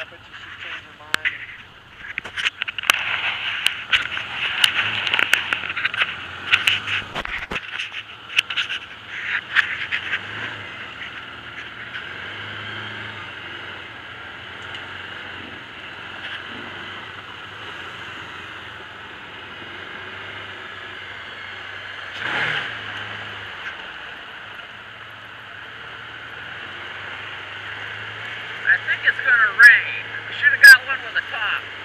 dá pra te crane. We should have got one with a top.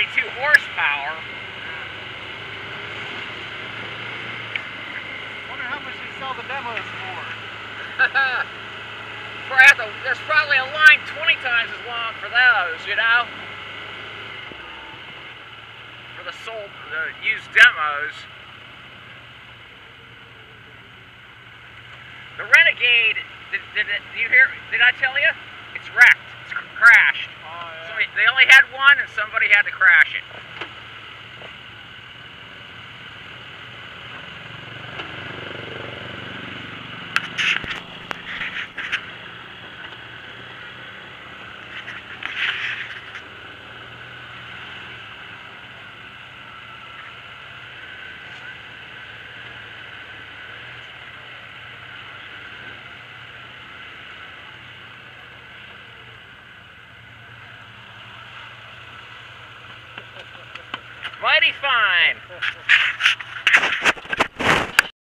72 horsepower. Wonder how much they sell the demos for. There's probably a line 20 times as long for those, you know? For the sold, the used demos. The Renegade, did, did, did you hear, did I tell you? It's wrecked. It's crashed. Somebody, they only had one and somebody had to crash it. Mighty fine.